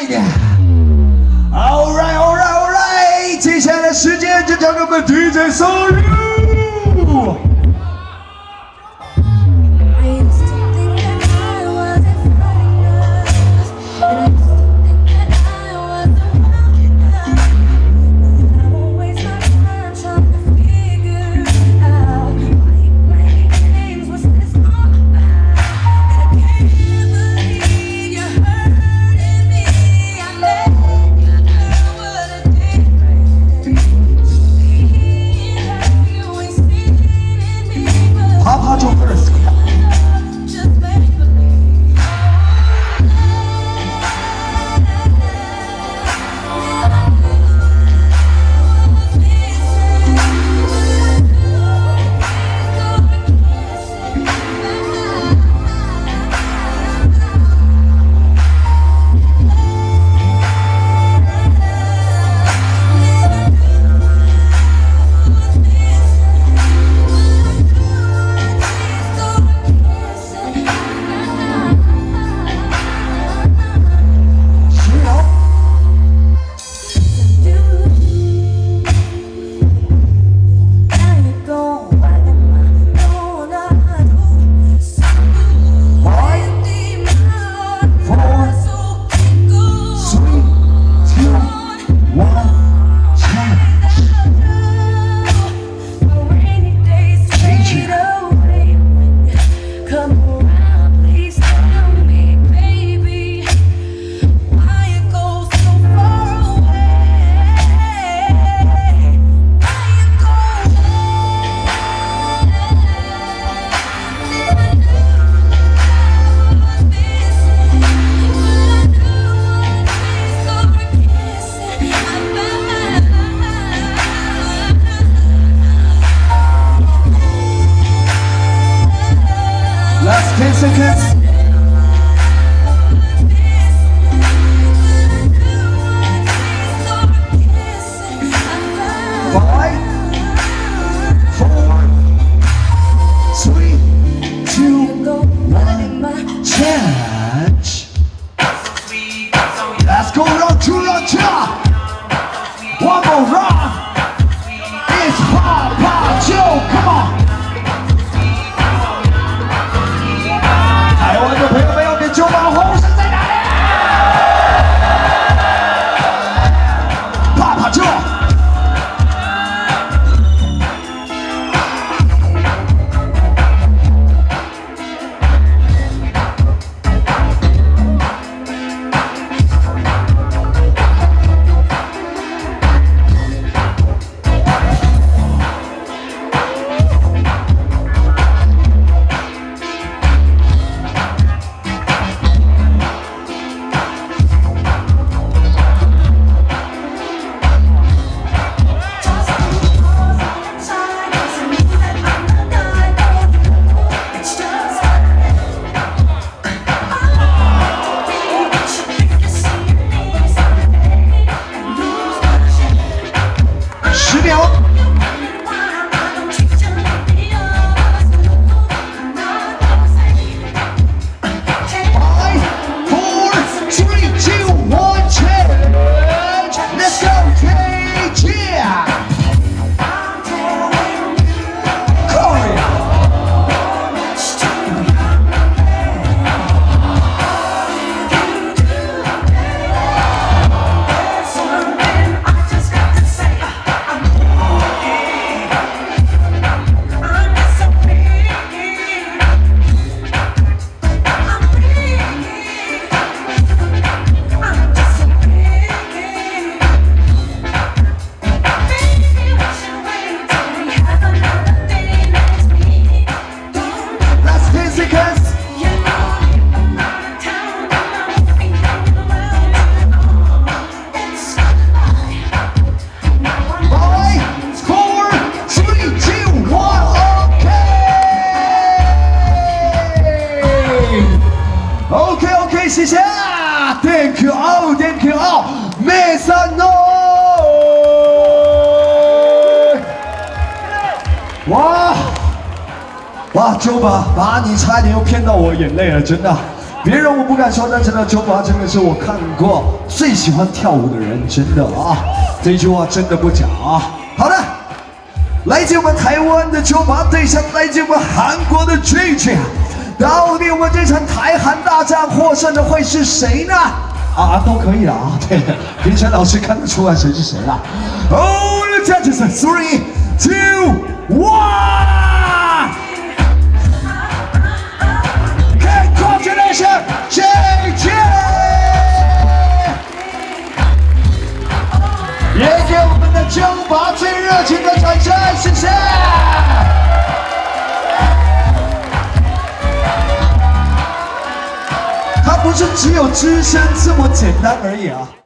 一点。All right, all right, all right，接下来时间就交给我们 DJ Sorry。Jessica's ok ok 谢谢。Thank you all thank you all mr no 哇。哇周拔把你差点又骗到我眼泪了真的。别人我不敢说但真的周拔真的是我看过最喜欢跳舞的人真的啊。这句话真的不假啊。好的。来自我们台湾的周拔对上来自我们韩国的俊俊 到底我们这场台韩大战获胜的会是谁呢？啊，都可以了啊，对，评审老师看得出来谁是谁了。Oh, the judges, three, two, one. Congratulations, JJ！也给我们的九八最热情的掌声，谢谢！不是只有支撑这么简单而已啊！